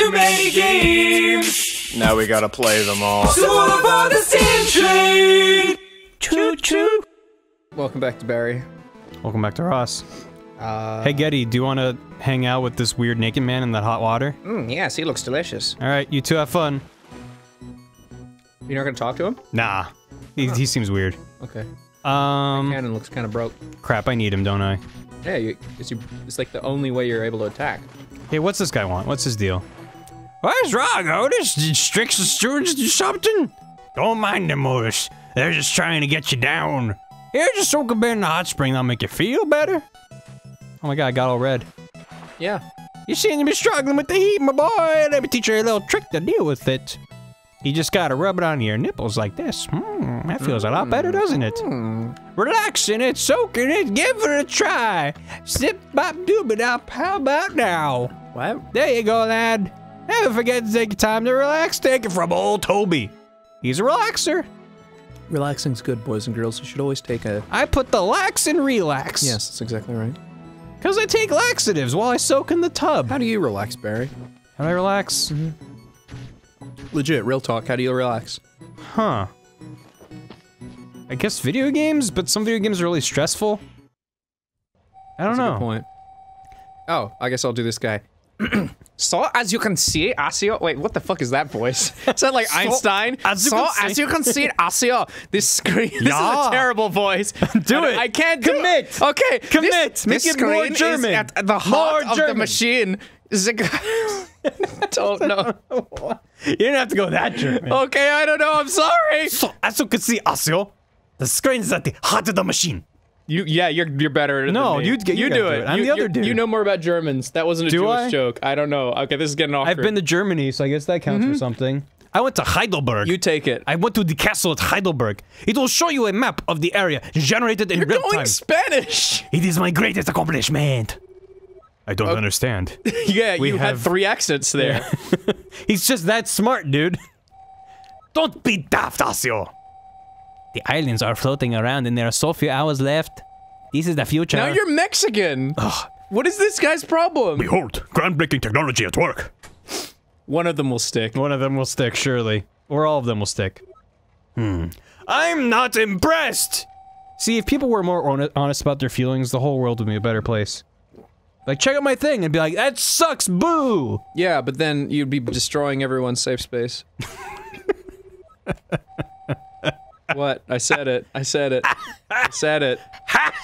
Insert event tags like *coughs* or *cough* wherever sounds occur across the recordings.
too many games. Now we gotta play them all. So all about the steam train. Choo choo. Welcome back to Barry. Welcome back to Ross. Uh, Hey Geddy, do you want to hang out with this weird naked man in that hot water? mm, yes, he looks delicious. All right, you two have fun. You're not gonna talk to him? Nah, he, he seems weird. Okay. Um, Cannon looks kind of broke. crap, I need him, don't I? Yeah, you, it's, your, it's like the only way you're able to attack. Hey, what's this guy want? What's his deal? What's wrong, Otus? Did Strix the stewards do something? Don't mind them, Otus. They're just trying to get you down. Here, just soak a bit in the hot spring. That'll make you feel better. Oh my god, I got all red. Yeah. You seem to be struggling with the heat, my boy. Let me teach you a little trick to deal with it. You just gotta rub it on your nipples like this. Hmm, that feels a lot better, doesn't it? Relax in it, soak in it, give it a try. Sip, bop, doobie-dop. How about now? What? There you go, lad. Never forget to take your time to relax. Take it from old Toby. He's a relaxer. Relaxing's good, boys and girls. You should always take a. I put the lax in relax. Yes, that's exactly right. Because I take laxatives while I soak in the tub. How do you relax, Barry? How do I relax? Mm-hmm. Legit, real talk. How do you relax? Huh. I guess video games, but some video games are really stressful. I don't That's know. point. Oh, I guess I'll do this guy. *clears throat* so, as you can see, Asio. Wait, what the fuck is that voice? Is that like *laughs* Einstein? as you so, as you can see, *laughs* Asio, this screen. *laughs* This is a terrible voice. Do it. I can't do Commit. Okay, Commit. This, Make this it more screen German. Is at the More heart of the machine. Zig- I don't know. You didn't have to go that German. Okay, I don't know. I'm sorry. So, as you can see, Asio, the screen is at the heart of the machine. You, yeah, you're you're better. Than No, me. you- you you do do it. it. I'm You- the other dude. You know more about Germans. That wasn't a Do Jewish I? joke. I don't know. Okay, this is getting awkward. I've been to Germany, so I guess that counts for mm-hmm. something. I went to Heidelberg. You take it. I went to the castle at Heidelberg. It will show you a map of the area generated in You're real going time. Spanish. It is my greatest accomplishment. I don't understand. *laughs* yeah, We you had three accents there. *laughs* He's just that smart, dude. Don't be daft, Asio. The islands are floating around and there are so few hours left. This is the future. now you're Mexican. What is this guy's problem? Behold, groundbreaking technology at work. One of them will stick. One of them will stick, surely. Or all of them will stick. Hmm. I'm not impressed! See, if people were more honest about their feelings, the whole world would be a better place. Like, check out my thing and be like, that sucks, boo! Yeah, but then you'd be destroying everyone's safe space. *laughs* what? I said it. I said it. I said it.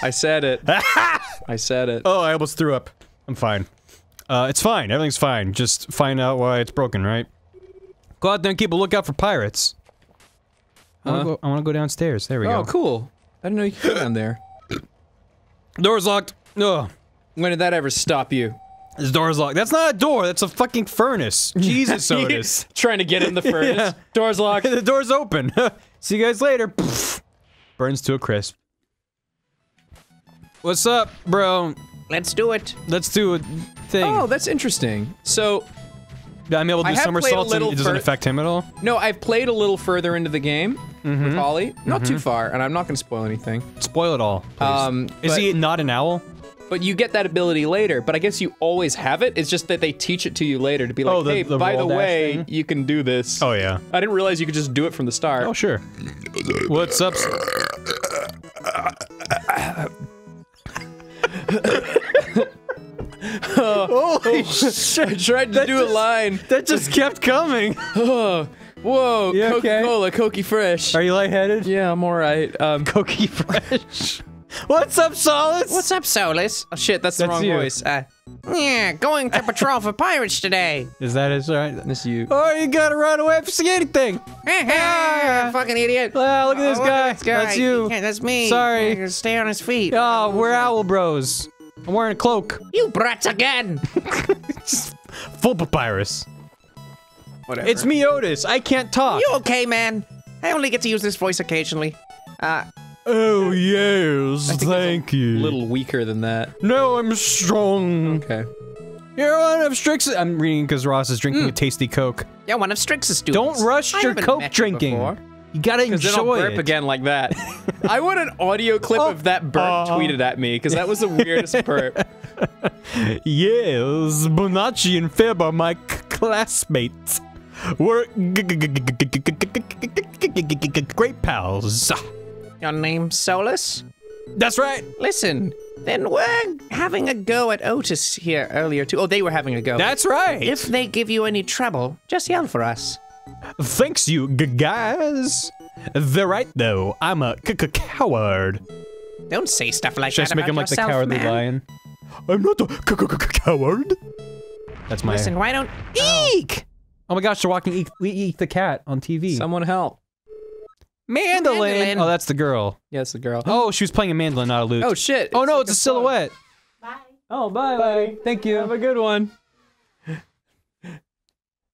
I said it. *laughs* I said it. Oh, I almost threw up. I'm fine. Uh, it's fine. Everything's fine. Just find out why it's broken, right? Go out there and keep a lookout for pirates. I wanna, go, I wanna go downstairs. There we Oh, go. cool. I didn't know you could go down there. *coughs* Door's locked. Ugh. When did that ever stop you? This door's locked. That's not a door. That's a fucking furnace. *laughs* Jesus, Otus. *laughs* Trying to get in the furnace. Yeah. Door's locked. the door's open. See you guys later. Burns to a crisp. What's up, bro? Let's do it. Let's do a thing. Oh, that's interesting. So, I'm able to do somersaults and it doesn't affect him at all. no, I've played a little further into the game Mm-hmm. with Holly. Not too far, and I'm not going to spoil anything. Spoil it all. please. Um, Is he not an owl? But you get that ability later. But I guess you always have it. It's just that they teach it to you later to be like, Oh, the- hey, the by the way, thing? you can do this. Oh yeah. I didn't realize you could just do it from the start. Oh sure. What's up? *laughs* oh, Holy shit! I tried to do a line. That just kept coming. *laughs* Oh, whoa? Coca-Cola, Cokie Fresh. Are you lightheaded? yeah, I'm alright. Um, fresh. *laughs* What's up, Solace? What's up, Solus? oh shit, that's the That's wrong you. voice. Uh, Yeah, going to patrol for pirates today. Is that his right? this is you. Oh, you gotta run away from the anything. *laughs* Ah, fucking idiot. Ah, look at this Oh, guy. this guy. That's you. Yeah, that's me. Sorry. Yeah, Stay on his feet. Oh, we're owl bros. I'm wearing a cloak. You brats again. *laughs* Full papyrus. Whatever. It's me, Otus. I can't talk. You okay, man? I only get to use this voice occasionally. Uh, Oh yes, thank you. a little weaker than that. No, I'm strong. Okay. You're one of Strix's. I'm reading because Ross is drinking a tasty Coke. yeah, one of Strix's students. Don't rush I your Coke drinking. before. You gotta Because then I'll enjoy burp it. again like that. I want an audio clip of that burp uh, tweeted at me because that was the weirdest burp. Yes, Bonacci and Fib are my classmates. We're great pals. Your name's Solus? That's right. Listen, then we're having a go at Otus here earlier too. Oh, they were having a go. That's right. if they give you any trouble, just yell for us. Thanks, you g- guys. They're right, though. I'm a c- c- coward. Don't say stuff like Should I that just make about him like the cowardly man. lion? I'm not a c- c- c- coward. That's my. Listen, why don't oh. Eek! Oh my gosh, they're walking Eek, Eek the cat on TV. Someone help. Mandolin. Mandolin. Oh, that's the girl. Yeah, it's the girl. *gasps* Oh, she was playing a mandolin, not a lute. Oh shit. Oh no, like it's a song. silhouette. Bye. Oh, bye, bye. Thank you. Have a good one. *laughs*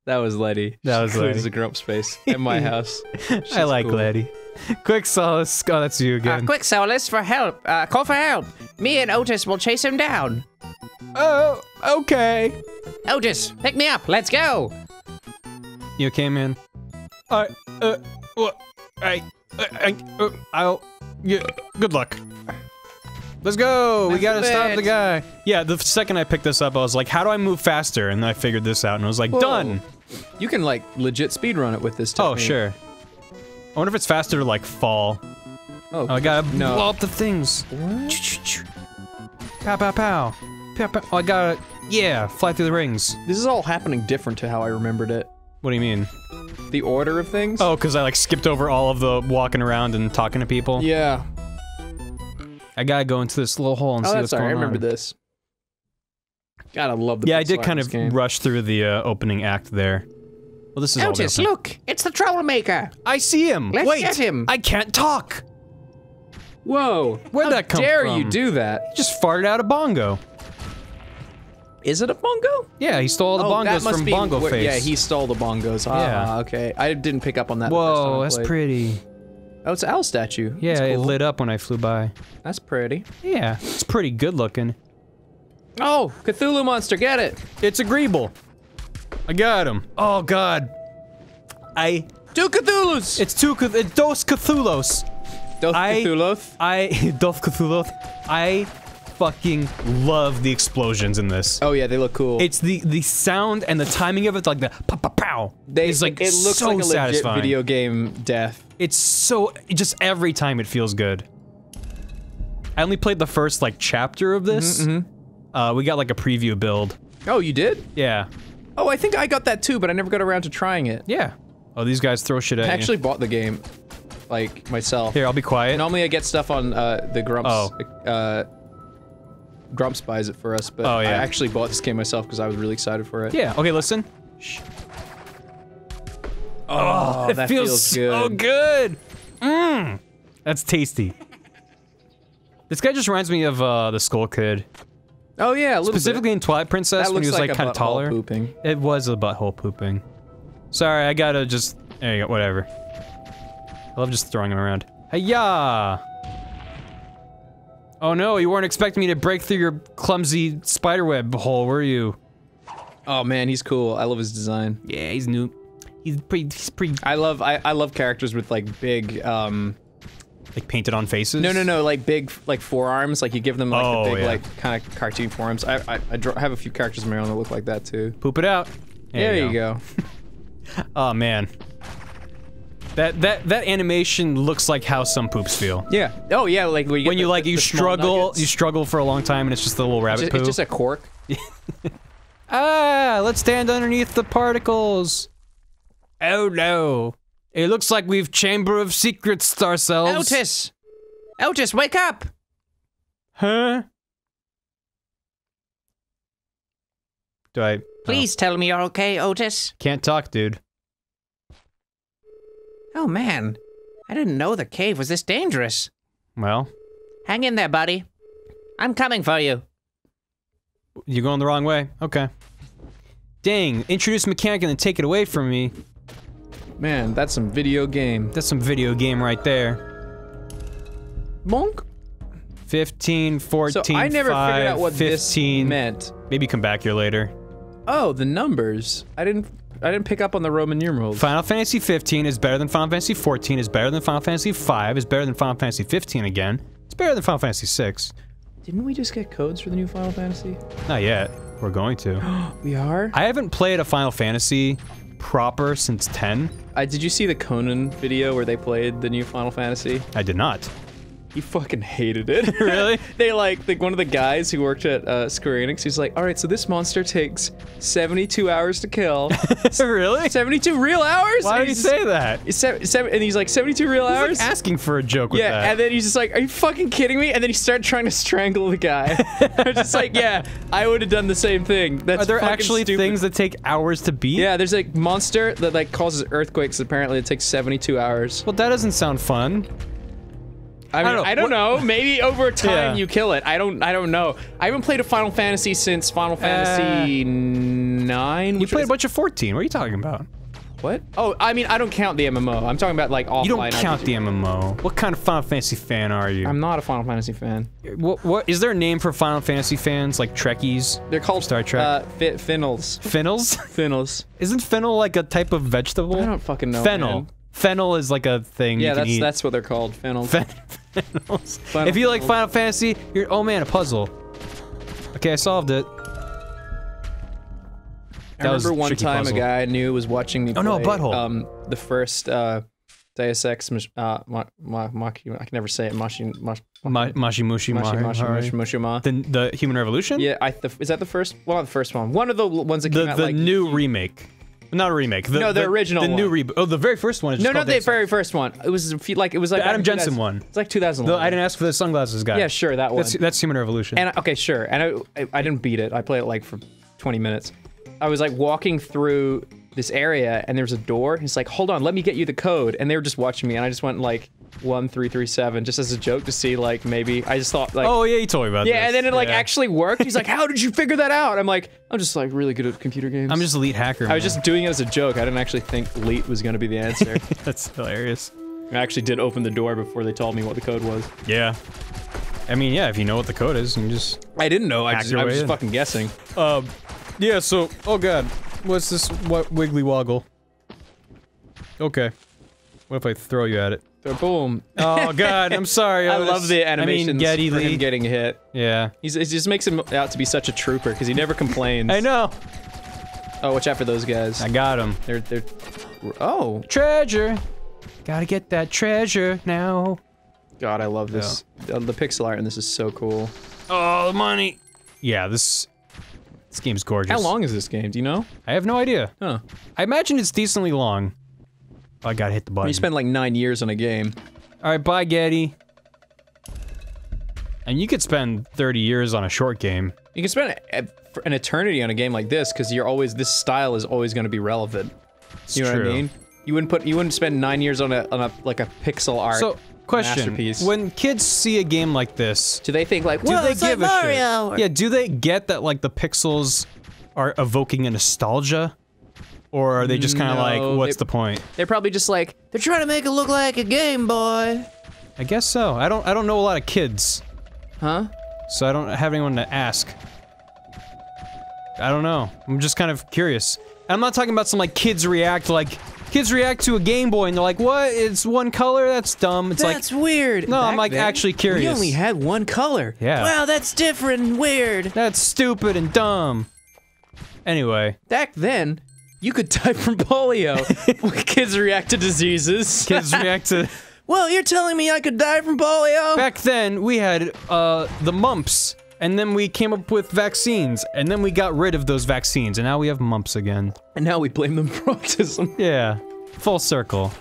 That was Letty. That was She Letty. includes the grump space *laughs* at my house. I like cool. Letty. Quick solace. Oh, that's you Uh, again. quick, Solus, for help. Uh, call for help. Me and Otus will chase him down. Oh, okay. Otus, pick me up. Let's go. You okay, man? I, uh, what? I, I, I, uh, I'll, yeah, good luck. Let's go! we gotta stop the guy. Yeah, the second I picked this up, I was like, how do I move faster? And then I figured this out and I was like, Whoa. done! You can like legit speedrun it with this technique. Oh, sure. I wonder if it's faster to like fall. Oh, Oh, I gotta no. blow up the things. Pow, pow, pow. Pow, pow. Oh, I gotta, yeah, fly through the rings. This is all happening different to how I remembered it. What do you mean? The order of things? Oh, because I like skipped over all of the walking around and talking to people. Yeah. I gotta go into this little hole and Oh, see that's what's all right. I remember on. this. Gotta love the Yeah, I did kind of game. rush through the uh, opening act there. Well, this is all Otus, different. look. It's the troublemaker. I see him. Let's Wait, get him. I can't talk. Whoa! Where'd How that come dare from? you do that? Just farted out a bongo. Is it a bongo? Yeah, he stole all the oh, bongos from be Bongo Face. Yeah, he stole the bongos. Ah, Yeah. okay. I didn't pick up on that. the first time Whoa, that's pretty. Oh, it's an owl statue. Yeah, That's it lit up when I flew by. That's pretty. Yeah, it's pretty good looking. Oh, Cthulhu monster, get it! It's a Greeble. I got him. Oh God. I. Two Cthulhus! It's two. Cth- it's dos Cthulhos. Doth I-. I. *laughs* Dos Cthulhos. I fucking love the explosions in this. Oh yeah, they look cool. It's the the sound and the timing of it, like the pow pow pow. they, is like it looks so like a legit satisfying. video game death. It's so just every time it feels good. I only played the first like chapter of this. Mm-hmm, Uh, we got like a preview build. Oh, you did? Yeah, Oh, I think I got that too, but I never got around to trying it. yeah. Oh, these guys throw shit at I you. actually bought the game, like myself. Here, I'll be quiet. Normally I get stuff on uh, the Grumps. Oh. Uh, Grumps buys it for us, but Oh, I actually bought this game myself because I was really excited for it. Yeah. Okay, listen. Oh, it that feels, feels, so good. good. Mmm. That's tasty. This guy just reminds me of uh, the Skull Kid. Oh yeah, Specifically bit. in Twilight Princess That when he was like, like kind of taller. pooping. It was a butthole pooping. Sorry, I gotta just. There you go. Whatever. I love just throwing him around. Hiya! Oh no, you weren't expecting me to break through your clumsy spiderweb hole, were you? Oh man, he's cool. I love his design. Yeah, he's new. He's pretty. He's pretty I love I, I love characters with like big um like painted on faces. no no no like big like forearms like you give them like Oh, the big yeah. like kind of cartoon forearms. I I, I draw, have a few characters of my own that look like that too. Poop it out. There, you go. *laughs* Oh man. That that that animation looks like how some poops feel. yeah. Oh yeah, like when you, When you the- like the- you the struggle, you struggle for a long time, and it's just a little rabbit It's poo. it's just a cork. *laughs* Ah, let's stand underneath the particles. Oh no. It looks like we've Chamber of Secrets ourselves. Otus! Otus, wake up! Huh? Do I Please tell me you're okay, Otus. can't talk, dude. Oh man, I didn't know the cave was this dangerous. Well, Hang in there, buddy. I'm coming for you. you're going the wrong way. Okay. Dang, introduce mechanic and then take it away from me. Man, that's some video game. That's some video game right there. Monk. 15, 14, So I never 5, figured out what 15. this meant. Maybe come back here later. Oh, the numbers. I didn't I didn't pick up on the Roman numerals. Final Fantasy 15 is better than Final Fantasy 14, is better than Final Fantasy 5, is better than Final Fantasy 15 again. It's better than Final Fantasy 6. Didn't we just get codes for the new Final Fantasy? Not yet. We're going to. *gasps* We are. I haven't played a Final Fantasy proper since 10. Uh, did you see the Conan video where they played the new Final Fantasy? I did not. He fucking hated it. *laughs* Really? *laughs* they like, like one of the guys who worked at uh, Square Enix. He's like, all right, so this monster takes 72 hours to kill. *laughs* really? 72 real hours? Why did he say that? Seven, seven, and he's like 72 real He's like hours. asking for a joke with yeah, that. and then he's just like, "Are you fucking kidding me?" And then he started trying to strangle the guy. I'm just like, "Yeah, I would have done the same thing." That's Are there actually stupid. things that take hours to beat? Yeah, there's a monster that like causes earthquakes. Apparently, it takes 72 hours. Well, that doesn't sound fun. I mean, don't know. I don't know. Maybe *laughs* over time Yeah. you kill it. I don't. I don't know. I haven't played a Final Fantasy since Final Fantasy nine. Uh, You played a bunch of 14. What are you talking about? what? Oh, I mean, I don't count the MMO. I'm talking about like offline. You don't count RPG. the MMO. What kind of Final Fantasy fan are you? I'm not a Final Fantasy fan. what, what is there a name for Final Fantasy fans like Trekkies? They're called Star Trek. Uh, fi- Finnels. Fennels? Finnels. *laughs* Isn't fennel like a type of vegetable? I don't fucking know. Fennel. man. Fennel is like a thing Yeah, that's eat. that's what they're called. Finnels. Fen- *laughs* Fennels. Final if you like Final Fantasy, you're oh man, a puzzle. Okay, I solved it. I That remember one time puzzle. a guy I knew was watching me. Oh, no, a butthole. Um, the first uh, Deus Ex, uh, ma- I can never say it. Mashi, mash, Ma- Mashimushi mashi, Mari- mashi, Hari. mashi, mushima. The the Human Revolution? Yeah, I the, is that the first? Well, not the first one. One of the ones that The came out the like new remake. Not a remake. The, No, the original The new one. reboot. Oh, the very first one is no, not the very first one. It was like it was like The Adam Jensen one. It's like 2000. The, I didn't ask for the sunglasses guy. Yeah, sure, that one. That's that's Human Revolution. And okay, sure. And I, I, I didn't beat it. I played it like for 20 minutes. I was like walking through this area and there was a door. He's like, hold on, let me get you the code. And they were just watching me. And I just went like 1337 just as a joke to see like maybe. I just thought like. oh yeah, you told me about yeah, this. and then it like Yeah. actually worked. He's like, "How did you figure that out?" I'm like, "I'm just like really good at computer games." I'm just elite hacker. I was just doing it as a joke. I didn't actually think elite was going to be the answer. *laughs* That's hilarious. I actually did open the door before they told me what the code was. Yeah. I mean, yeah, if you know what the code is, you just. I didn't know. I, just, I was just in. fucking guessing. Um. Yeah. So. Oh god. What's this? What wiggly woggle? Okay. What if I throw you at it? Boom. Oh god. I'm sorry. *laughs* I was- love the animations I mean, Geddy for him getting hit. yeah. He's, it just makes him out to be such a trooper because he never complains. I know. Oh, watch out for those guys. I got him. They're they're. Oh Treasure. Gotta get that treasure now. God, I love this. Uh, The pixel art in this is so cool. Oh, the money. Yeah. This. This game's gorgeous. How long is this game? Do you know? I have no idea. Huh. I imagine it's decently long. I gotta hit the button. You spend like nine years on a game. All right, bye, Geddy. And you could spend 30 years on a short game. You can spend a, for an eternity on a game like this because you're always this style is always going to be relevant. you know true. what I mean? You wouldn't put you wouldn't spend nine years on a on a like a pixel art. So, question: masterpiece. When kids see a game like this, do they think like, do they it's like a Mario? shit? Yeah, do they get that like the pixels are evoking a nostalgia, or are they just kind of No, like, what's the point? They're probably just like they're trying to make it look like a Game Boy. I guess so. I don't. I don't know a lot of kids, Huh? so I don't have anyone to ask. I don't know. I'm just kind of curious. And I'm not talking about some like kids react like kids react to a Game Boy and they're like, "What? It's one color? That's dumb." It's like That's weird. No, I'm like then, actually curious. We only had one color. Yeah. Wow, that's different and weird. That's stupid and dumb. Anyway, Back then, you could die from polio. *laughs* *laughs* kids react to diseases. kids react to. *laughs* Well, you're telling me I could die from polio? Back then, we had uh, the mumps, and then we came up with vaccines, and then we got rid of those vaccines, and now we have mumps again. and now we blame them for autism. Yeah, full circle.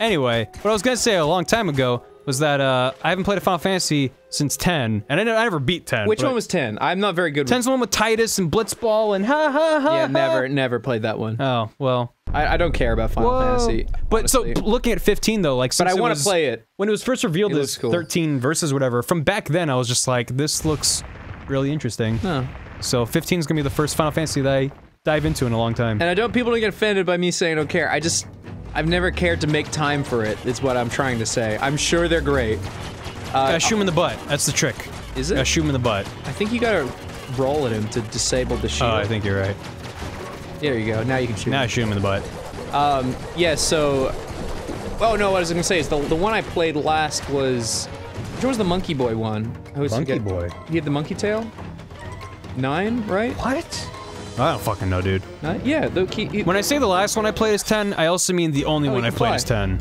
Anyway, what I was gonna say a long time ago was that uh, I haven't played a Final Fantasy since 10, and I, I never beat 10. Which one was ten? I'm not very good. with 10's the one with Tidus and Blitzball and ha ha ha. Yeah, never, never played that one. Oh well. I, I don't care about Final Whoa. Fantasy. But so looking at 15 though, like but I want to play it. when it was first revealed It as cool. 13 versus whatever. From back then, I was just like, this looks really interesting. No. So 15 is gonna be the first Final Fantasy that I dive into in a long time. And I don't people don't get offended by me saying I don't care. I just I've never cared to make time for it. Is what I'm trying to say. I'm sure they're great. Gotta shoot him in the butt. That's the trick. Is Gotta it? shoot him in the butt. I think you gotta roll at him to disable the shield. Oh, I think you're right. There you go. Now you can shoot. Now I shoot him in the butt. Um, yeah, so. Oh no, what I was gonna say is the the one I played last was. Which was the Monkey Boy one? Who was Monkey forget- Boy? He had the monkey tail. nine, right? What? I don't fucking know, dude. Nine? Yeah, the key. When I say the last one I played is 10, I also mean the only Oh, one I can played fly. is 10.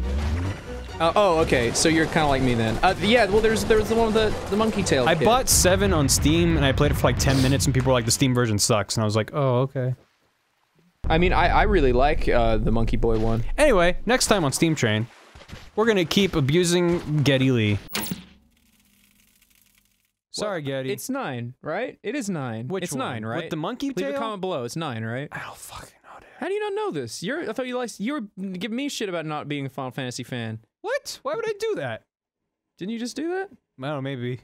Uh, oh, okay. So you're kind of like me then. Uh, yeah. Well, there's there's the one with the the monkey tail. I kid. bought 7 on Steam and I played it for like 10 minutes and people were like, the Steam version sucks. And I was like, oh, okay. I mean, I I really like uh, the monkey boy one. Anyway, next time on Steam Train, we're gonna keep abusing Geddy Lee. Sorry, Geddy. It's nine, right? It is nine. Which it's one? nine, right? With the monkey Leave tail? a comment below. It's nine, right? I don't fucking know, dude. How do you not know this? You're. I thought you liked You were giving me shit about not being a Final Fantasy fan. What? Why would I do that? Didn't you just do that? I don't know, maybe.